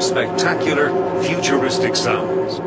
Spectacular, futuristic sounds.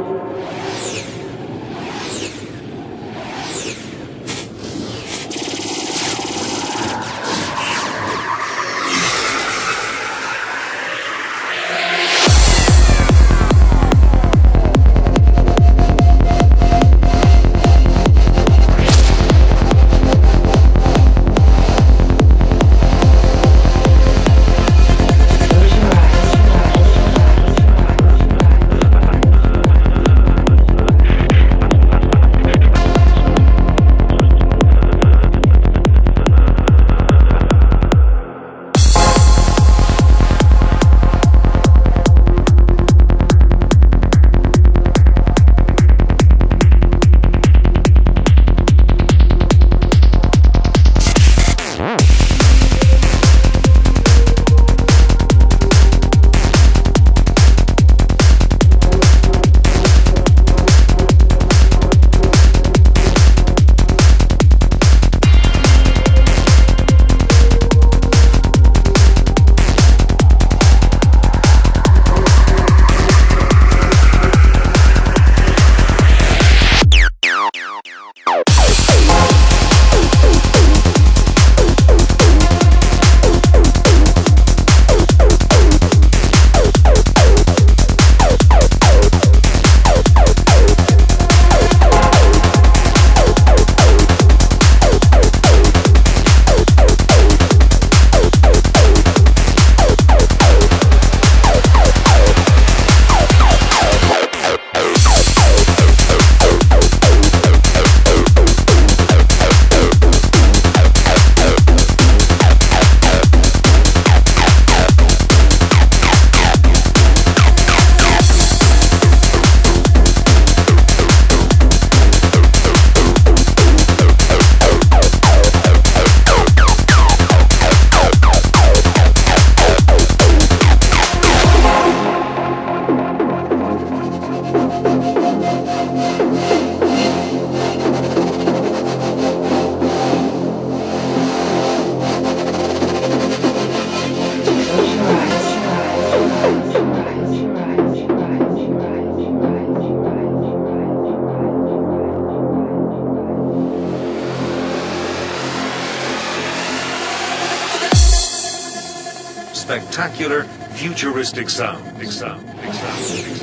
Spectacular, futuristic sound. Sound. Sound.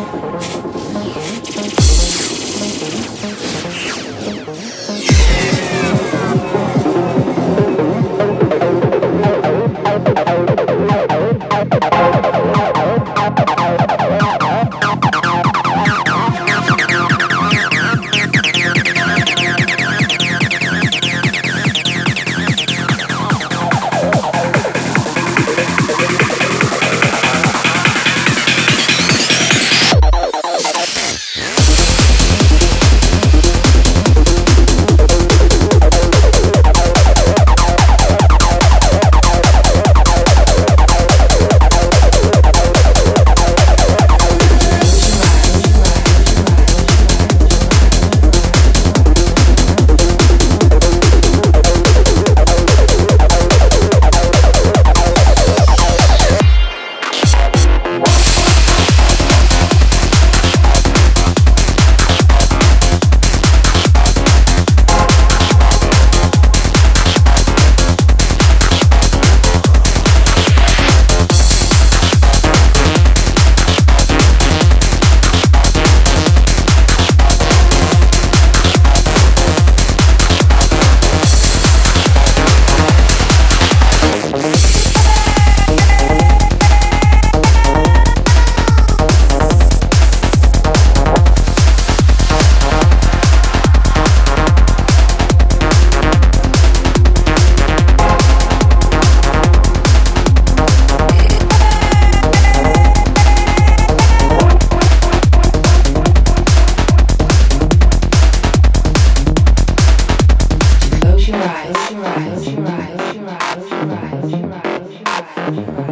Sound. Thank you.